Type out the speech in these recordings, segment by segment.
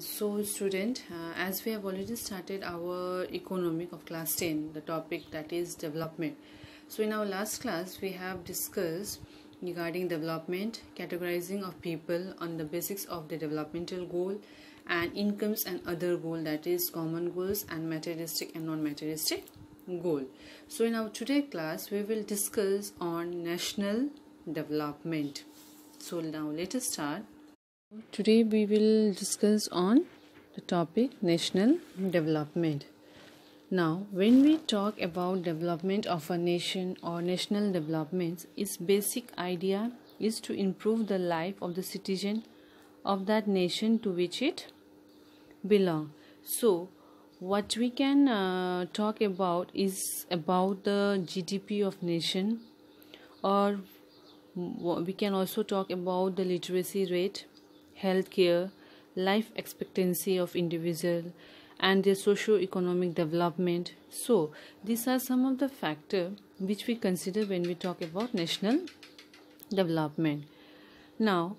so student uh, as we have already started our economic of class 10 the topic that is development. So in our last class we have discussed regarding development categorizing of people on the basics of the developmental goal and incomes and other goal that is common goals and materialistic and non-materialistic goal. So in our today class we will discuss on national development. So now let us start Today we will discuss on the topic national development. Now, when we talk about development of a nation or national developments its basic idea is to improve the life of the citizen of that nation to which it belongs. So, what we can uh, talk about is about the GDP of nation or we can also talk about the literacy rate healthcare, life expectancy of individual, and their socio-economic development. So, these are some of the factors which we consider when we talk about national development. Now,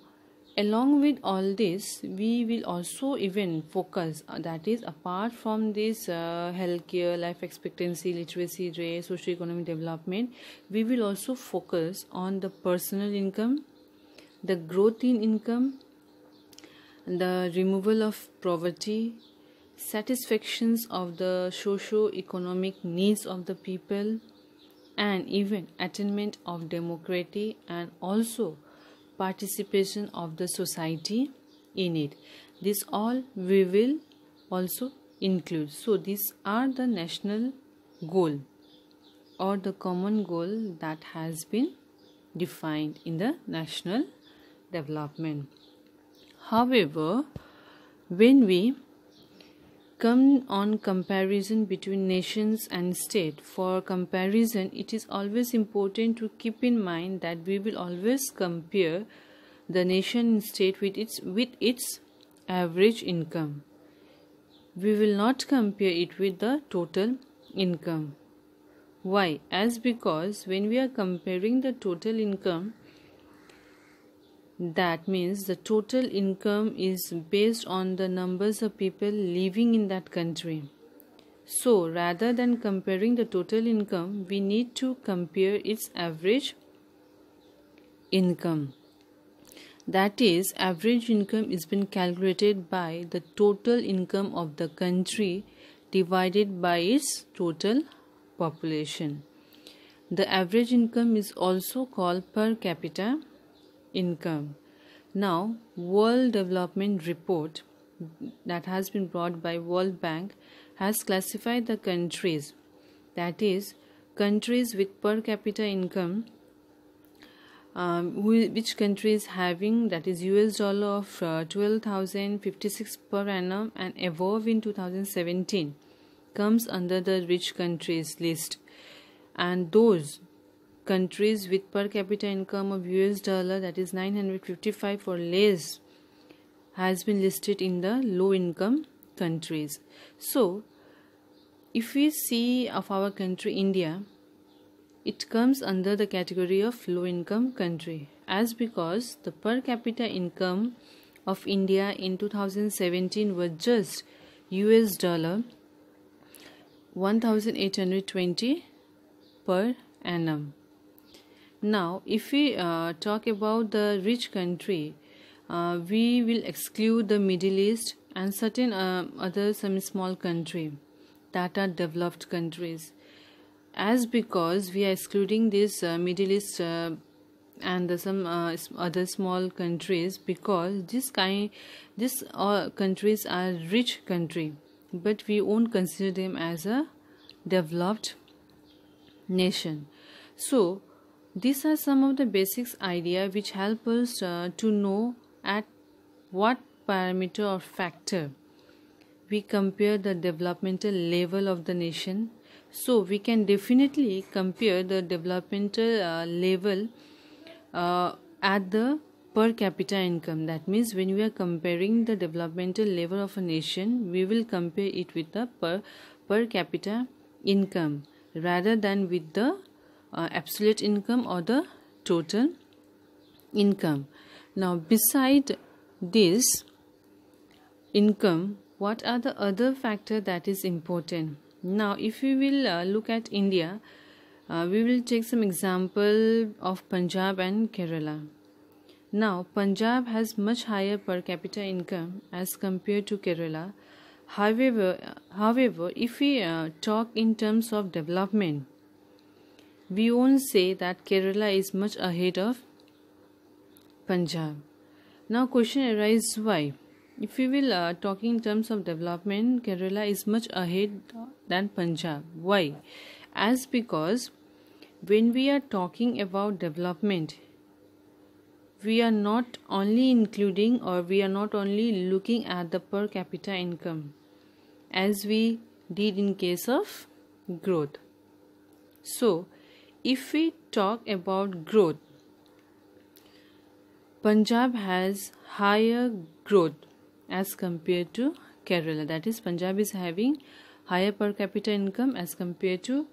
along with all this, we will also even focus uh, that is apart from this uh, healthcare, life expectancy, literacy rate, socio-economic development, we will also focus on the personal income, the growth in income, the removal of poverty, satisfactions of the socio-economic needs of the people, and even attainment of democracy and also participation of the society in it. This all we will also include. So these are the national goal or the common goal that has been defined in the national development. However, when we come on comparison between nations and state for comparison it is always important to keep in mind that we will always compare the nation and state with its with its average income. We will not compare it with the total income. Why? As because when we are comparing the total income that means the total income is based on the numbers of people living in that country. So rather than comparing the total income, we need to compare its average income. That is, average income is been calculated by the total income of the country divided by its total population. The average income is also called per capita income. Now, World Development Report that has been brought by World Bank has classified the countries that is countries with per capita income um, which countries having that is US dollar of uh, 12,056 per annum and above in 2017 comes under the rich countries list and those countries with per capita income of US dollar that is 955 or less has been listed in the low income countries. So, if we see of our country India, it comes under the category of low income country as because the per capita income of India in 2017 was just US dollar 1820 per annum now, if we uh, talk about the rich country, uh, we will exclude the Middle East and certain uh, other some small country that are developed countries. As because we are excluding this uh, Middle East uh, and the, some uh, other small countries because this kind, this countries are rich country, but we won't consider them as a developed nation. So these are some of the basics idea which help us uh, to know at what parameter or factor we compare the developmental level of the nation. So we can definitely compare the developmental uh, level uh, at the per capita income. That means when we are comparing the developmental level of a nation, we will compare it with the per, per capita income rather than with the uh, absolute income or the total income. Now beside this income what are the other factor that is important? Now if we will uh, look at india uh, we will take some example of punjab and kerala. Now punjab has much higher per capita income as compared to kerala. However however if we uh, talk in terms of development we won't say that kerala is much ahead of punjab. Now question arises why? If we will uh, talk in terms of development kerala is much ahead than punjab. Why? As because when we are talking about development we are not only including or we are not only looking at the per capita income as we did in case of growth. So if we talk about growth Punjab has higher growth as compared to Kerala. That is, Punjab is having higher per capita income as compared to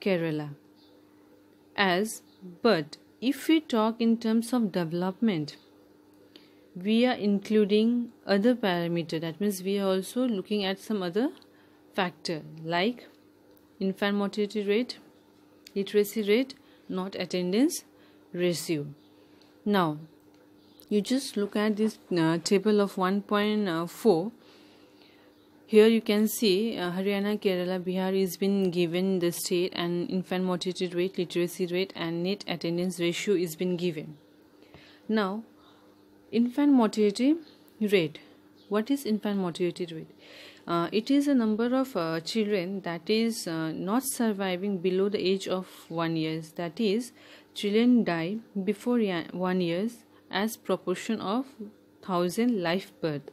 Kerala. As but if we talk in terms of development, we are including other parameter. That means we are also looking at some other factor like infant mortality rate, literacy rate, net attendance ratio. Now, you just look at this uh, table of 1.4 here you can see uh, Haryana, Kerala, Bihar is been given the state and infant mortality rate, literacy rate and net attendance ratio is been given. Now, infant mortality rate. What is infant mortality rate? Uh, it is a number of uh, children that is uh, not surviving below the age of one years. That is, children die before one years as proportion of 1000 live birth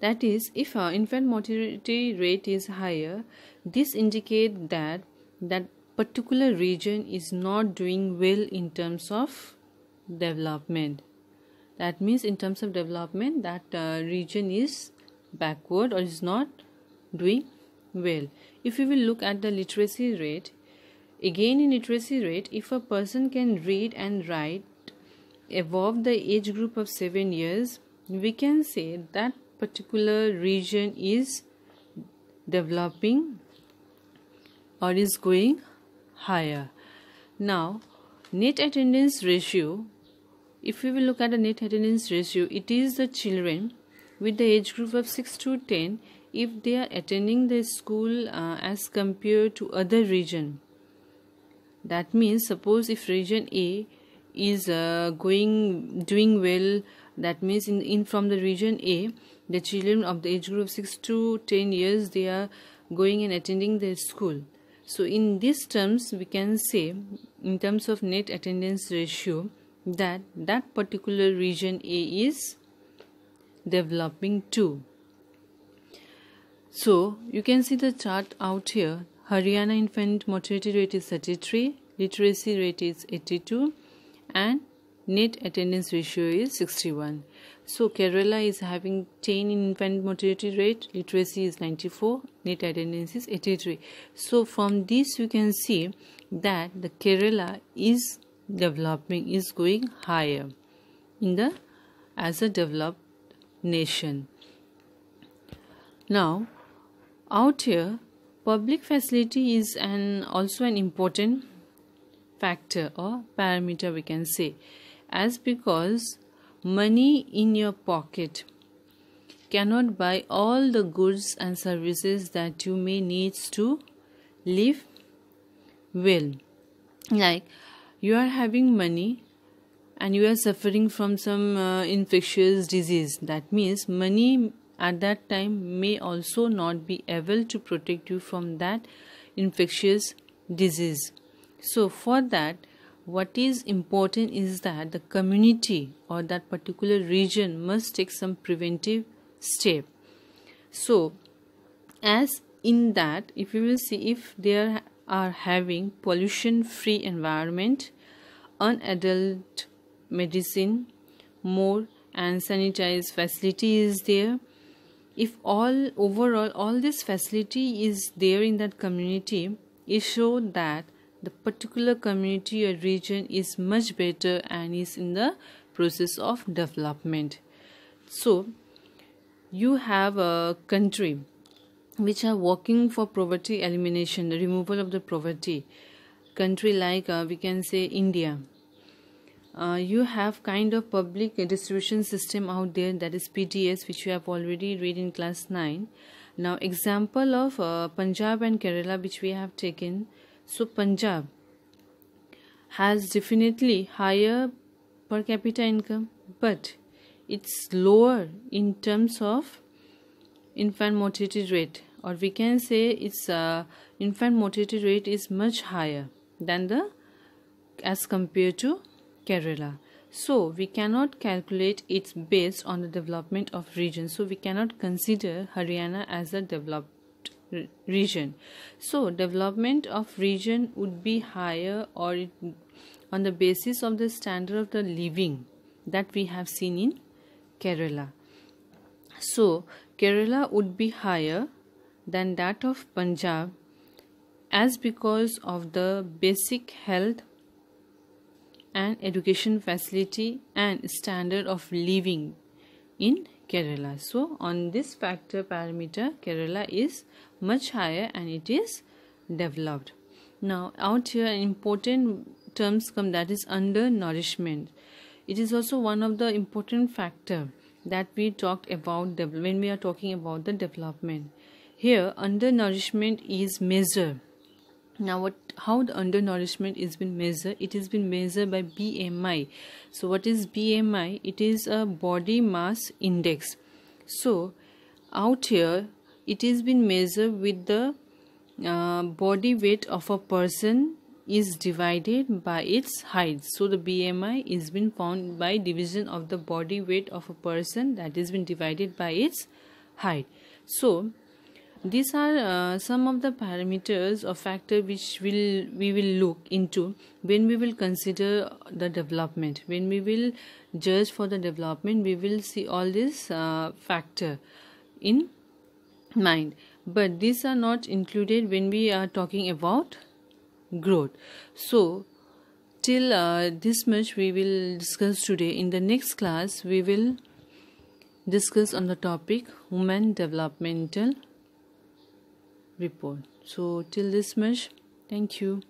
that is if our infant mortality rate is higher this indicate that that particular region is not doing well in terms of development that means in terms of development that uh, region is backward or is not doing well. If we will look at the literacy rate again in literacy rate if a person can read and write above the age group of 7 years we can say that particular region is developing or is going higher. Now net attendance ratio if we will look at the net attendance ratio it is the children with the age group of 6 to 10 if they are attending the school uh, as compared to other region. That means suppose if region a is uh, going doing well that means in, in from the region a the children of the age group 6 to 10 years they are going and attending the school. So in these terms we can say in terms of net attendance ratio that that particular region a is developing too. So you can see the chart out here. Haryana infant mortality rate is 33 literacy rate is 82 and net attendance ratio is 61 so kerala is having 10 infant mortality rate literacy is 94 net attendance is 83 so from this you can see that the kerala is developing is going higher in the as a developed nation. Now out here public facility is an also an important factor or parameter we can say as because money in your pocket cannot buy all the goods and services that you may need to live well. Like you are having money and you are suffering from some uh, infectious disease. That means money at that time may also not be able to protect you from that infectious disease. So for that what is important is that the community or that particular region must take some preventive step. So as in that if you will see if they are having pollution free environment unadult medicine more and sanitized facility is there. If all overall all this facility is there in that community it show that the particular community or region is much better and is in the process of development. So you have a country which are working for poverty elimination the removal of the poverty. Country like uh, we can say india uh, you have kind of public distribution system out there that is pds which you have already read in class 9 now example of uh, punjab and kerala which we have taken. So punjab has definitely higher per capita income but it's lower in terms of infant mortality rate or we can say its uh, infant mortality rate is much higher than the as compared to Kerala. So we cannot calculate it's based on the development of region. So we cannot consider Haryana as a developed region. So development of region would be higher or it, on the basis of the standard of the living that we have seen in Kerala. So, Kerala would be higher than that of Punjab as because of the basic health and education facility and standard of living in Kerala. So, on this factor parameter, Kerala is much higher and it is developed. Now, out here, important terms come that is undernourishment it is also one of the important factor that we talked about when we are talking about the development here undernourishment is measured now what how the undernourishment is been measured it has been measured by bmi so what is bmi it is a body mass index. So out here it is been measured with the uh, body weight of a person is divided by its height. So the bmi is been found by division of the body weight of a person that is been divided by its height. So these are uh, some of the parameters or factor which will we will look into when we will consider the development. When we will judge for the development we will see all this uh, factor in mind. But these are not included when we are talking about growth. So till uh, this much we will discuss today. In the next class we will discuss on the topic human developmental report so till this much thank you